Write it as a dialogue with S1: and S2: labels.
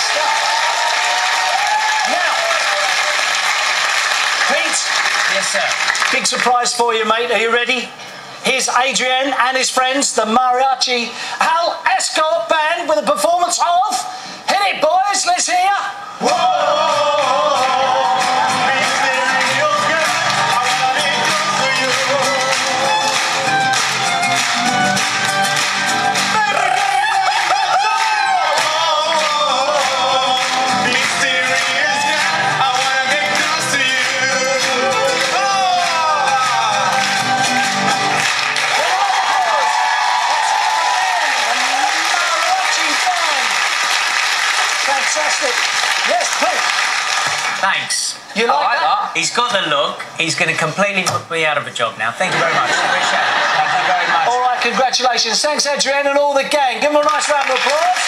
S1: Stuff. Now, Pete,
S2: Yes, sir.
S1: big surprise for you, mate. Are you ready? Here's Adrian and his friends, the Mariachi Al Escort Band, with a performance of Fantastic. Yes, please.
S2: Thanks.
S1: You
S2: I
S1: like that?
S2: He's got the look. He's going to completely put me out of a job now. Thank you very much. Appreciate it. Thank you very much.
S1: All right, congratulations. Thanks, Adrian, and all the gang. Give them a nice round of applause.